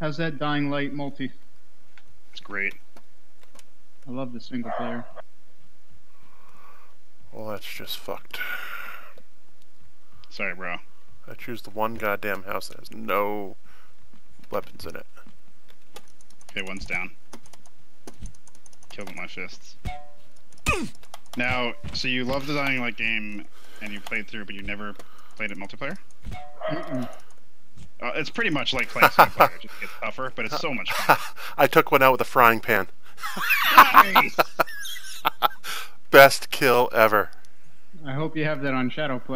How's that Dying Light multi? It's great. I love the single player. Well, that's just fucked. Sorry, bro. I choose the one goddamn house that has no weapons in it. Okay, one's down. Killed with my fists. now, so you love the Dying Light game, and you played through, but you never played it multiplayer? Mm-mm. Uh, it's pretty much like playing single. It just gets tougher, but it's so much fun. I took one out with a frying pan. nice! Best kill ever. I hope you have that on ShadowPlay.